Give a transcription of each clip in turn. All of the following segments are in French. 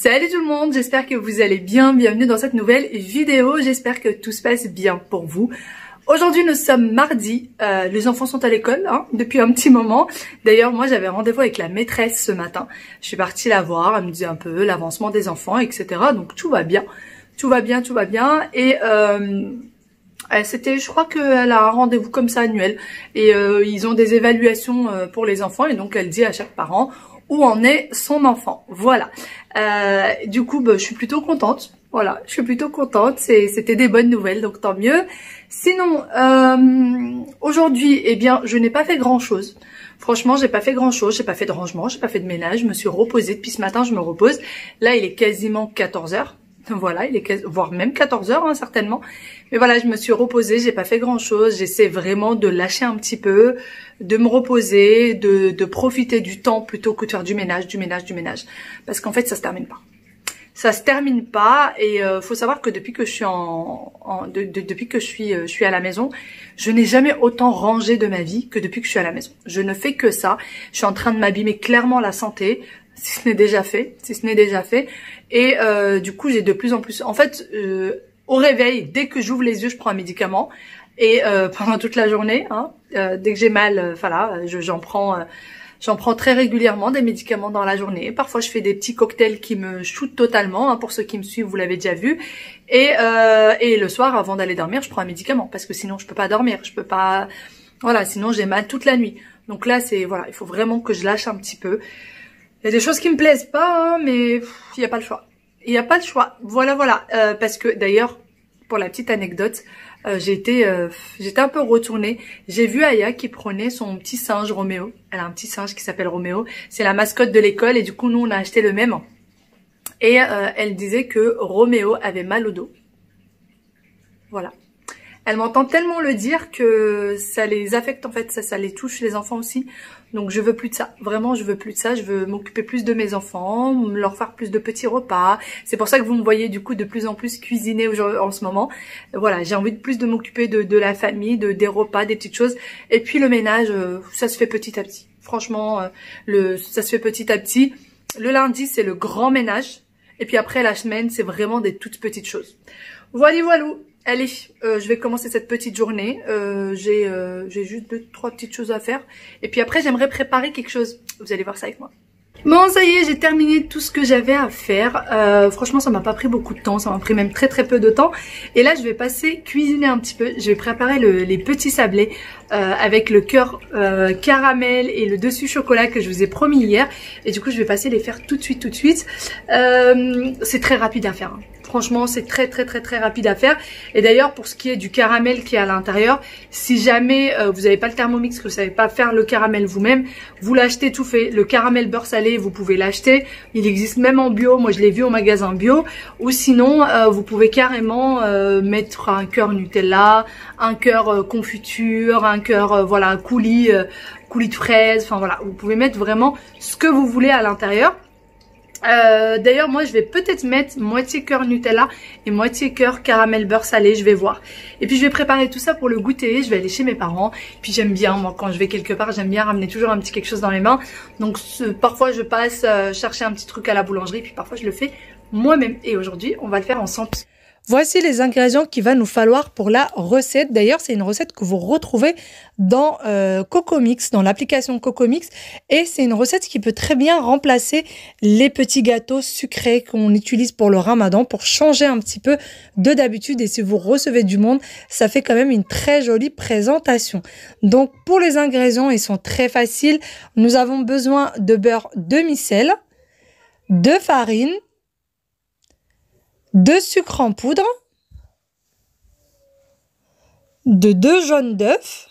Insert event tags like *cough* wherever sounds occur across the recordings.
Salut tout le monde, j'espère que vous allez bien, bienvenue dans cette nouvelle vidéo, j'espère que tout se passe bien pour vous. Aujourd'hui nous sommes mardi, euh, les enfants sont à l'école hein, depuis un petit moment. D'ailleurs moi j'avais rendez-vous avec la maîtresse ce matin, je suis partie la voir, elle me disait un peu l'avancement des enfants etc. Donc tout va bien, tout va bien, tout va bien. Et euh, c'était, je crois qu'elle a un rendez-vous comme ça annuel et euh, ils ont des évaluations euh, pour les enfants et donc elle dit à chaque parent où en est son enfant. Voilà. Euh, du coup, bah, je suis plutôt contente. Voilà, je suis plutôt contente. C'était des bonnes nouvelles, donc tant mieux. Sinon, euh, aujourd'hui, eh bien, je n'ai pas fait grand-chose. Franchement, j'ai pas fait grand-chose. J'ai pas fait de rangement, j'ai pas fait de ménage. Je me suis reposée depuis ce matin. Je me repose. Là, il est quasiment 14 heures. *laughs* Voilà, il est voire même 14 heures hein, certainement. Mais voilà, je me suis reposée, j'ai pas fait grand chose. J'essaie vraiment de lâcher un petit peu, de me reposer, de, profiter du temps plutôt que de faire du ménage, du ménage, du ménage. Parce qu'en fait, ça se termine pas. Ça se termine pas et euh, faut savoir que depuis que je suis en, en de, depuis que je suis euh, je suis à la maison, je n'ai jamais autant rangé de ma vie que depuis que je suis à la maison. Je ne fais que ça. Je suis en train de m'abîmer clairement la santé si ce n'est déjà fait, si ce n'est déjà fait. Et euh, du coup, j'ai de plus en plus... En fait, euh, au réveil, dès que j'ouvre les yeux, je prends un médicament. Et euh, *laughs* pendant toute la journée, hein, dès que j'ai mal, voilà, j'en prends... J'en prends très régulièrement des médicaments dans la journée. Parfois, je fais des petits cocktails qui me shootent totalement. Hein, pour ceux qui me suivent, vous l'avez déjà vu. Et, et le soir, avant d'aller dormir, je prends un médicament parce que sinon, je peux pas dormir. Je peux pas. Voilà, sinon j'ai mal toute la nuit. Donc là, c'est voilà, il faut vraiment que je lâche un petit peu. Il y a des choses qui me plaisent pas, hein, mais il n'y a pas le choix. Il n'y a pas le choix. Voilà, voilà. Euh, parce que d'ailleurs, pour la petite anecdote, euh, été, euh, j'étais un peu retournée. J'ai vu Aya qui prenait son petit singe Roméo. Elle a un petit singe qui s'appelle Roméo. C'est la mascotte de l'école et du coup nous on a acheté le même. Et elle disait que Roméo avait mal au dos. Voilà. Elle m'entend tellement le dire que ça les affecte en fait, ça, les touche les enfants aussi. Donc je veux plus de ça. Vraiment, je veux plus de ça. Je veux m'occuper plus de mes enfants, leur faire plus de petits repas. C'est pour ça que vous me voyez du coup de plus en plus cuisiner en ce moment. Voilà, j'ai envie de plus de m'occuper de, la famille, de des repas, des petites choses. Et puis le ménage, euh, ça se fait petit à petit. Franchement, euh, le ça se fait petit à petit. Le lundi, c'est le grand ménage. Et puis après la semaine, c'est vraiment des toutes petites choses. Voilà, voilà. Allez, euh, je vais commencer cette petite journée. Euh, euh, j'ai juste deux, trois petites choses à faire. Et puis après, j'aimerais préparer quelque chose. Vous allez voir ça avec moi. Bon, ça y est, j'ai terminé tout ce que j'avais à faire. franchement, ça m'a pas pris beaucoup de temps. Ça m'a pris même très très peu de temps. Et là, je vais passer cuisiner un petit peu. Je vais préparer les petits sablés avec le cœur caramel et le dessus chocolat que je vous ai promis hier. Et du coup, je vais passer les faire tout de suite, tout de suite. C'est très rapide à faire. Hein. Franchement, c'est très très très très rapide à faire. Et d'ailleurs, pour ce qui est du caramel qui est à l'intérieur, si jamais euh, vous n'avez pas le thermomix, que vous savez pas faire le caramel vous-même, vous l'achetez tout fait. Le caramel beurre salé, vous pouvez l'acheter. Il existe même en bio. Moi, je l'ai vu au magasin bio. Ou sinon, euh, vous pouvez carrément euh, mettre un cœur Nutella, un cœur confiture, un cœur voilà coulis, coulis de fraises. Enfin voilà, vous pouvez mettre vraiment ce que vous voulez à l'intérieur. Euh, d'ailleurs, moi, je vais peut-être mettre moitié cœur Nutella et moitié cœur caramel beurre salé, je vais voir. Et puis, je vais préparer tout ça pour le goûter. Je vais aller chez mes parents. Puis, j'aime bien, moi, quand je vais quelque part, j'aime bien ramener toujours un petit quelque chose dans les mains. Donc, parfois, je passe euh, chercher un petit truc à la boulangerie. Puis, parfois, je le fais moi-même. Et aujourd'hui, on va le faire ensemble. Voici les ingrédients qu'il va nous falloir pour la recette. D'ailleurs, c'est une recette que vous retrouvez dans euh, Cocomix, dans l'application Cocomix. Et c'est une recette qui peut très bien remplacer les petits gâteaux sucrés qu'on utilise pour le ramadan, pour changer un petit peu de d'habitude. Et si vous recevez du monde, ça fait quand même une très jolie présentation. Donc, pour les ingrédients, ils sont très faciles. Nous avons besoin de beurre demi-sel, de farine, de sucre en poudre, de deux jaunes d'œufs,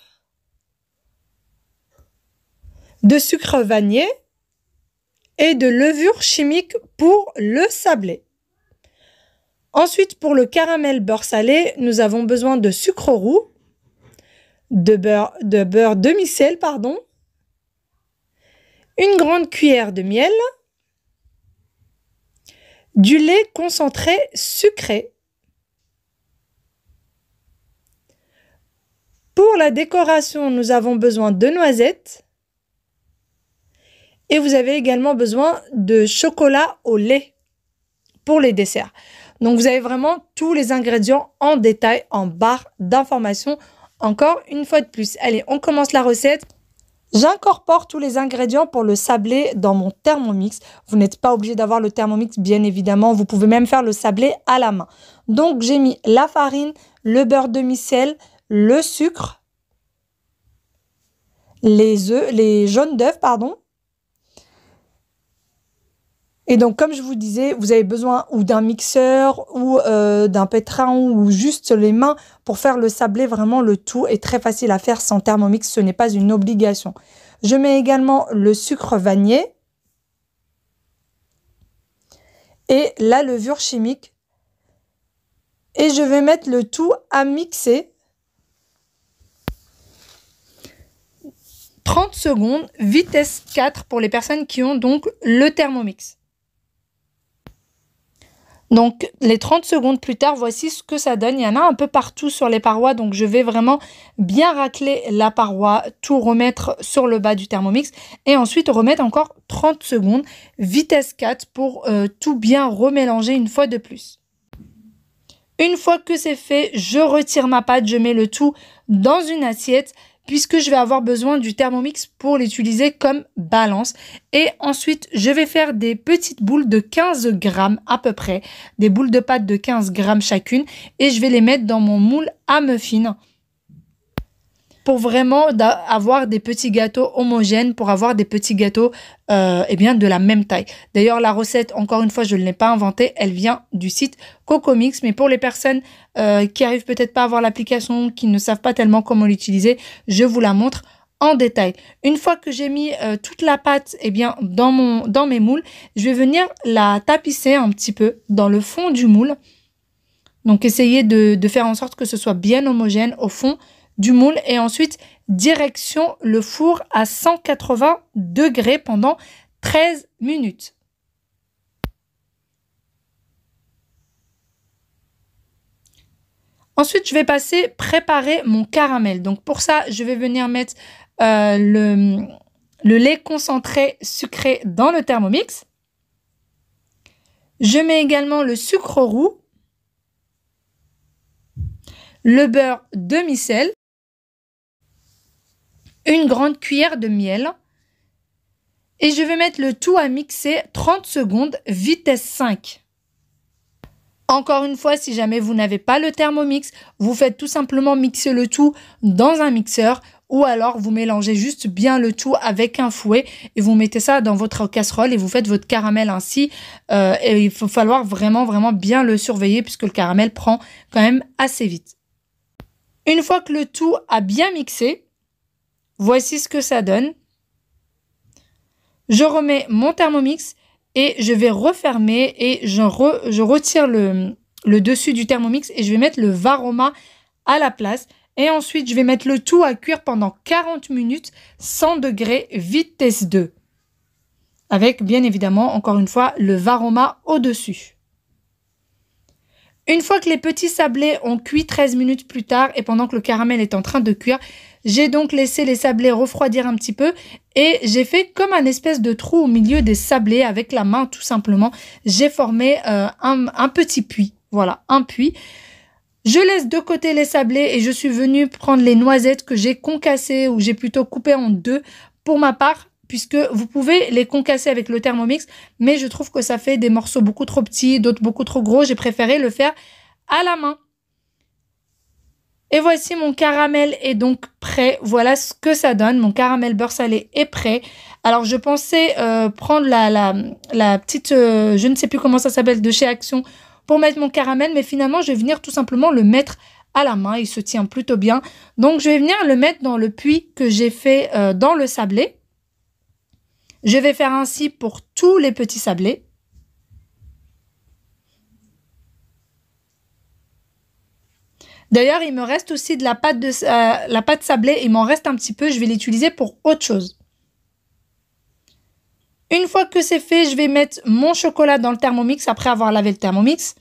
de sucre vanillé et de levure chimique pour le sablé. Ensuite, pour le caramel beurre salé, nous avons besoin de sucre roux, de beurre, de beurre demi-sel, pardon, une grande cuillère de miel, du lait concentré sucré. Pour la décoration, nous avons besoin de noisettes. Et vous avez également besoin de chocolat au lait. pour les desserts. Donc vous avez vraiment tous les ingrédients en détail en barre d'informations. Encore une fois de plus. Allez, on commence la recette. J'incorpore tous les ingrédients pour le sablé dans mon thermomix. Vous n'êtes pas obligé d'avoir le thermomix, bien évidemment. Vous pouvez même faire le sablé à la main. Donc, j'ai mis la farine, le beurre demi-sel, le sucre, les œufs, les jaunes d'œufs, pardon, et donc, comme je vous disais, vous avez besoin ou d'un mixeur ou euh, d'un pétrin ou juste les mains pour faire le sablé. Vraiment, le tout est très facile à faire sans thermomix. Ce n'est pas une obligation. Je mets également le sucre vanillé et la levure chimique. Et je vais mettre le tout à mixer 30 secondes, vitesse 4 pour les personnes qui ont donc le thermomix. Donc les 30 secondes plus tard, voici ce que ça donne. Il y en a un peu partout sur les parois, donc je vais vraiment bien racler la paroi, tout remettre sur le bas du thermomix et ensuite remettre encore 30 secondes, vitesse 4 pour euh, tout bien remélanger une fois de plus. Une fois que c'est fait, je retire ma pâte, je mets le tout dans une assiette puisque je vais avoir besoin du Thermomix pour l'utiliser comme balance. Et ensuite, je vais faire des petites boules de 15 grammes à peu près, des boules de pâte de 15 grammes chacune, et je vais les mettre dans mon moule à muffins pour vraiment avoir des petits gâteaux homogènes, pour avoir des petits gâteaux euh, eh bien de la même taille. D'ailleurs, la recette, encore une fois, je ne l'ai pas inventée, elle vient du site Cocomix, mais pour les personnes euh, qui arrivent peut-être pas à avoir l'application, qui ne savent pas tellement comment l'utiliser, je vous la montre en détail. Une fois que j'ai mis euh, toute la pâte eh bien, dans, mon, dans mes moules, je vais venir la tapisser un petit peu dans le fond du moule. Donc, essayez de, de faire en sorte que ce soit bien homogène au fond du moule et ensuite direction le four à 180 degrés pendant 13 minutes. Ensuite, je vais passer préparer mon caramel. Donc pour ça, je vais venir mettre euh, le, le lait concentré sucré dans le thermomix. Je mets également le sucre roux, le beurre demi-sel une grande cuillère de miel. Et je vais mettre le tout à mixer 30 secondes, vitesse 5. Encore une fois, si jamais vous n'avez pas le thermomix, vous faites tout simplement mixer le tout dans un mixeur ou alors vous mélangez juste bien le tout avec un fouet et vous mettez ça dans votre casserole et vous faites votre caramel ainsi. Euh, et il faut falloir vraiment, vraiment bien le surveiller puisque le caramel prend quand même assez vite. Une fois que le tout a bien mixé, Voici ce que ça donne. Je remets mon thermomix et je vais refermer et je, retire le, dessus du thermomix et je vais mettre le varoma à la place. Et ensuite, je vais mettre le tout à cuire pendant 40 minutes, 100 degrés, vitesse 2. Avec, bien évidemment, encore une fois, le varoma au-dessus. Une fois que les petits sablés ont cuit 13 minutes plus tard et pendant que le caramel est en train de cuire, j'ai donc laissé les sablés refroidir un petit peu et j'ai fait comme un espèce de trou au milieu des sablés avec la main tout simplement. J'ai formé euh, un, petit puits. Voilà, un puits. Je laisse de côté les sablés et je suis venue prendre les noisettes que j'ai concassées ou j'ai plutôt coupées en deux pour ma part puisque vous pouvez les concasser avec le Thermomix, mais je trouve que ça fait des morceaux beaucoup trop petits, d'autres beaucoup trop gros. J'ai préféré le faire à la main. Et voici mon caramel est donc prêt. Voilà ce que ça donne. Mon caramel beurre salé est prêt. Alors je pensais euh, prendre la, la, petite, euh, je ne sais plus comment ça s'appelle, de chez Action pour mettre mon caramel. Mais finalement, je vais venir tout simplement le mettre à la main. Il se tient plutôt bien. Donc je vais venir le mettre dans le puits que j'ai fait euh, dans le sablé. Je vais faire ainsi pour tous les petits sablés. D'ailleurs, il me reste aussi de la pâte, de, euh, la pâte sablée. Il m'en reste un petit peu. Je vais l'utiliser pour autre chose. Une fois que c'est fait, je vais mettre mon chocolat dans le thermomix après avoir lavé le thermomix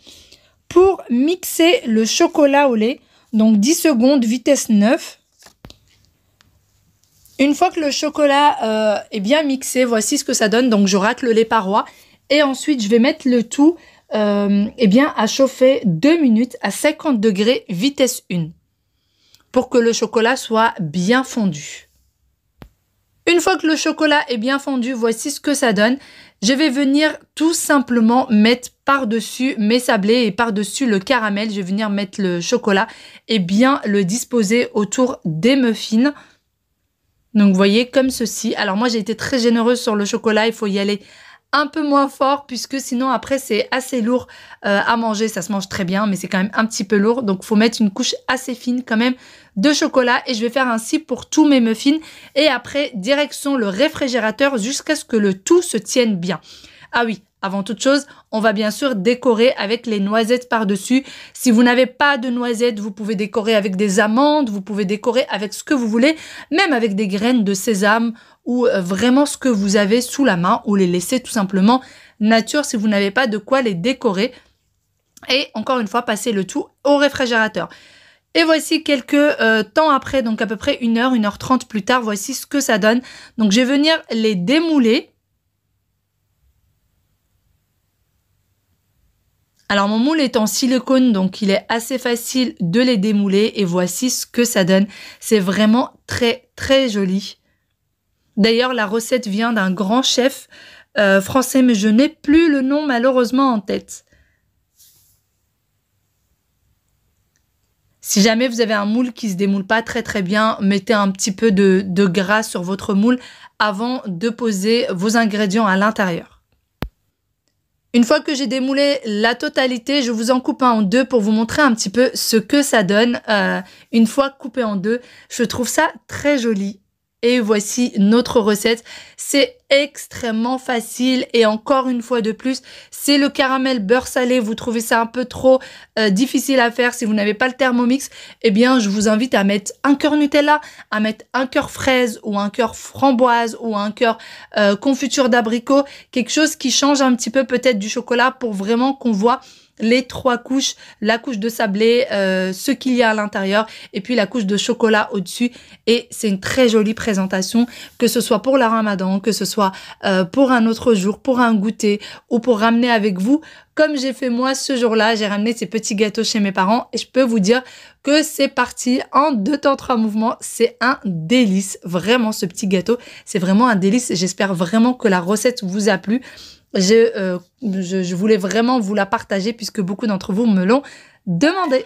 pour mixer le chocolat au lait. Donc 10 secondes, vitesse 9. Une fois que le chocolat euh, est bien mixé, voici ce que ça donne. Donc je racle les parois et ensuite je vais mettre le tout euh, eh bien, à chauffer 2 minutes à 50 degrés vitesse 1 pour que le chocolat soit bien fondu. Une fois que le chocolat est bien fondu, voici ce que ça donne. Je vais venir tout simplement mettre par-dessus mes sablés et par-dessus le caramel. Je vais venir mettre le chocolat et bien le disposer autour des muffins. Donc, vous voyez, comme ceci. Alors, moi, j'ai été très généreuse sur le chocolat. Il faut y aller un peu moins fort puisque sinon après c'est assez lourd euh, à manger. Ça se mange très bien mais c'est quand même un petit peu lourd. Donc faut mettre une couche assez fine quand même de chocolat et je vais faire ainsi pour tous mes muffins. Et après direction le réfrigérateur jusqu'à ce que le tout se tienne bien. Ah oui, avant toute chose, on va bien sûr décorer avec les noisettes par-dessus. Si vous n'avez pas de noisettes, vous pouvez décorer avec des amandes, vous pouvez décorer avec ce que vous voulez, même avec des graines de sésame ou euh, vraiment ce que vous avez sous la main ou les laisser tout simplement nature si vous n'avez pas de quoi les décorer. Et encore une fois, passer le tout au réfrigérateur. Et voici quelques euh, temps après, donc à peu près une heure, une heure trente plus tard, voici ce que ça donne. Donc je vais venir les démouler. Alors mon moule est en silicone, donc il est assez facile de les démouler. Et voici ce que ça donne. C'est vraiment très très joli. D'ailleurs, la recette vient d'un grand chef euh, français, mais je n'ai plus le nom malheureusement en tête. Si jamais vous avez un moule qui se démoule pas très très bien, mettez un petit peu de, de gras sur votre moule avant de poser vos ingrédients à l'intérieur. Une fois que j'ai démoulé la totalité, je vous en coupe un en deux pour vous montrer un petit peu ce que ça donne euh, une fois coupé en deux. Je trouve ça très joli. Et voici notre recette. C'est extrêmement facile et encore une fois de plus, c'est le caramel beurre salé. Vous trouvez ça un peu trop euh, difficile à faire si vous n'avez pas le Thermomix Eh bien, je vous invite à mettre un cœur Nutella, à mettre un cœur fraise ou un cœur framboise ou un cœur euh, confiture d'abricot. Quelque chose qui change un petit peu peut-être du chocolat pour vraiment qu'on voit les trois couches, la couche de sablé, euh, ce qu'il y a à l'intérieur et puis la couche de chocolat au-dessus. Et c'est une très jolie présentation, que ce soit pour la ramadan, que ce soit euh, pour un autre jour, pour un goûter ou pour ramener avec vous. Comme j'ai fait moi ce jour-là, j'ai ramené ces petits gâteaux chez mes parents et je peux vous dire que c'est parti en deux temps, trois mouvements. C'est un délice, vraiment ce petit gâteau. C'est vraiment un délice. J'espère vraiment que la recette vous a plu. Euh, je, je, voulais vraiment vous la partager puisque beaucoup d'entre vous me l'ont demandé.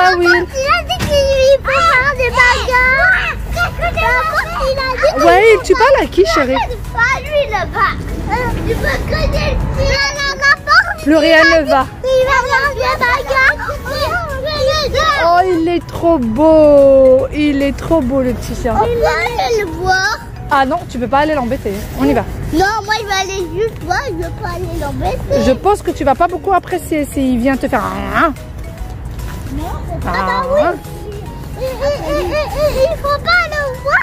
Ah oui. Il a dit qu'il peut faire des bagarres. Il a dit Ouais, tu parles à qui, chérie Pas lui là-bas. Tu peux connaître Plus rien ne va. Il va faire des bagarres. Oh, il est trop beau. Il est trop beau, le petit chien. On peut aller le voir. Ah non, tu peux pas aller l'embêter. On y va. Non, moi, il va aller juste voir. Je veux pas aller l'embêter. Je pense que tu vas pas beaucoup apprécier s'il vient te faire un... Ah bah oui. Il faut pas le voir.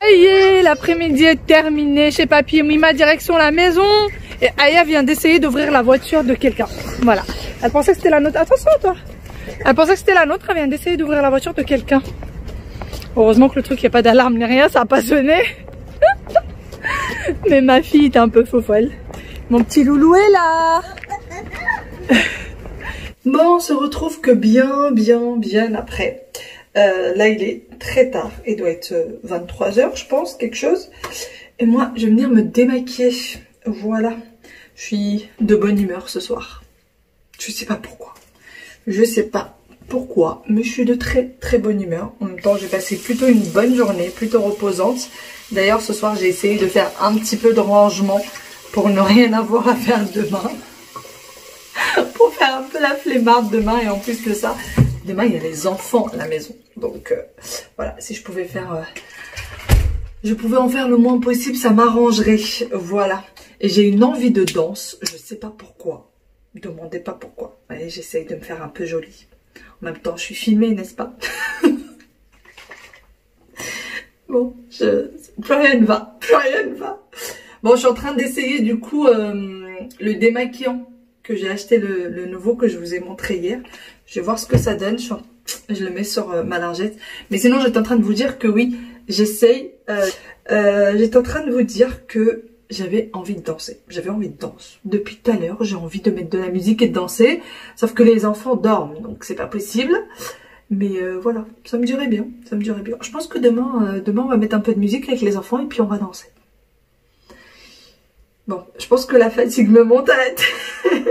Ça y est, l'après-midi est terminé chez Papy et Mima, direction la maison. Et Aya vient d'essayer d'ouvrir la voiture de quelqu'un. Voilà. Elle pensait que c'était la nôtre. Attention, toi. Elle pensait que c'était la nôtre. Elle vient d'essayer d'ouvrir la voiture de quelqu'un. Heureusement que le truc, il n'y a pas d'alarme ni rien. Ça a pas sonné. *laughs* Mais ma fille est un peu faux folle. Mon petit loulou est là. *laughs* Bon, on se retrouve que bien, bien, bien après. Euh, là, il est très tard. Il doit être 23h, je pense, quelque chose. Et moi, je vais venir me démaquiller. Voilà. Je suis de bonne humeur ce soir. Je sais pas pourquoi. Je sais pas pourquoi, mais je suis de très, très bonne humeur. En même temps, j'ai passé plutôt une bonne journée, plutôt reposante. D'ailleurs, ce soir, j'ai essayé de faire un petit peu de rangement pour ne rien avoir à faire demain *laughs* pour faire un peu la flemmarde demain et en plus de ça, demain il y a les enfants à la maison. Donc euh, voilà, si je pouvais faire... Euh, je pouvais en faire le moins possible, ça m'arrangerait. Voilà. Et j'ai une envie de danse, je sais pas pourquoi. Demandez pas pourquoi. J'essaye de me faire un peu jolie. En même temps, je suis filmée, n'est-ce pas? *laughs* Bon, je... plus rien ne va, plus rien ne va. Bon, je suis en train d'essayer du coup euh, le démaquillant que j'ai acheté, le, nouveau que je vous ai montré hier. Je vais voir ce que ça donne. Je, le mets sur euh, ma lingette. Mais sinon, j'étais en train de vous dire que oui, j'essaye. Euh, j'étais en train de vous dire que j'avais envie de danser. J'avais envie de danser. Depuis tout à l'heure, j'ai envie de mettre de la musique et de danser. Sauf que les enfants dorment, donc c'est pas possible. Mais euh, voilà, ça me durait bien. Ça me durait bien. Je pense que demain, euh, demain, on va mettre un peu de musique avec les enfants et puis on va danser. Bon, je pense que la fatigue me monte à la tête. *laughs*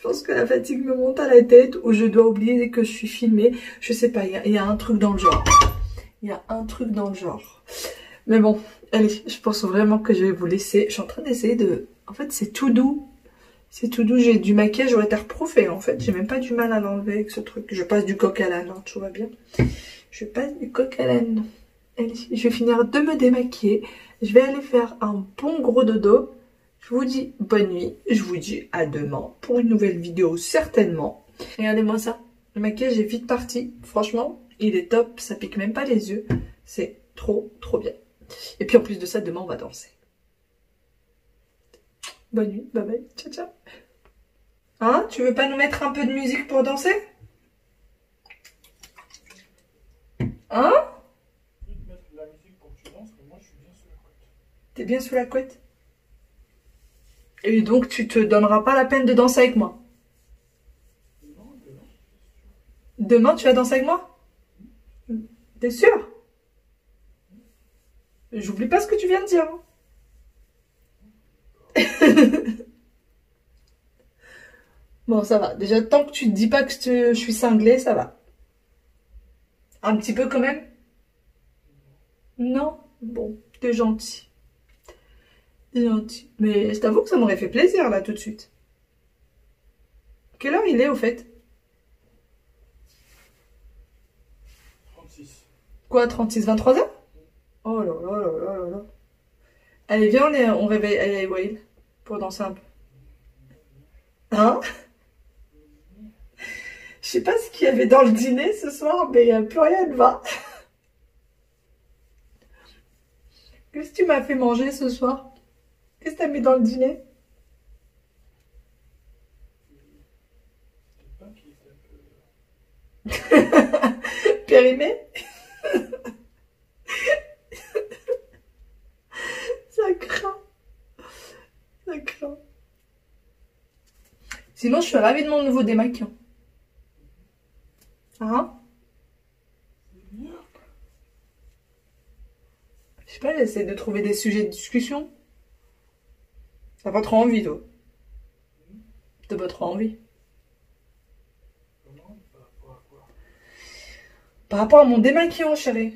je pense que la fatigue me monte à la tête ou je dois oublier que je suis filmée. Je sais pas, il y, a un truc dans le genre. Il y a un truc dans le genre. Mais bon, allez, je pense vraiment que je vais vous laisser. Je suis en train d'essayer de... En fait, c'est tout doux. C'est tout doux. J'ai du maquillage waterproof et en fait, j'ai même pas du mal à l'enlever avec ce truc. Je passe du coq à l'âne, hein, tout va bien. Je passe du coq à l'âne. Allez, je vais finir de me démaquiller. Je vais aller faire un bon gros dodo. Je vous dis bonne nuit. Je vous dis à demain pour une nouvelle vidéo, certainement. Regardez-moi ça. Le maquillage est vite parti. Franchement, il est top. Ça pique même pas les yeux. C'est trop, trop bien. Et puis en plus de ça, demain on va danser. Bonne nuit, bye bye, ciao ciao. Hein? Tu veux pas nous mettre un peu de musique pour danser? Hein? T'es bien sous la couette? Et donc tu te donneras pas la peine de danser avec moi Demain tu vas danser avec moi? T'es sûr? J'oublie pas ce que tu viens de dire. Hein. *laughs* bon, ça va. Déjà, tant que tu te dis pas que je suis cinglée, ça va. Un petit peu quand même? Non? Bon, t'es gentil. Gentil. Mais je t'avoue que ça m'aurait fait plaisir, là, tout de suite. Quelle heure il est, au fait? 36. Quoi, 36, 23 heures? Oh là là là là là là. Allez, viens, on, est, on réveille Whale pour danser un peu. Hein? Je sais pas ce qu'il y avait dans le dîner ce soir, mais plus rien ne va. Qu'est-ce que tu m'as fait manger ce soir? Qu'est-ce que t'as mis dans le dîner? *laughs* Périmé? *laughs* Sinon, je suis ravie de mon nouveau démaquillant. Hein Je sais pas, j'essaie de trouver des sujets de discussion. T'as pas trop envie, toi T'as pas trop envie Par rapport à mon démaquillant, chérie.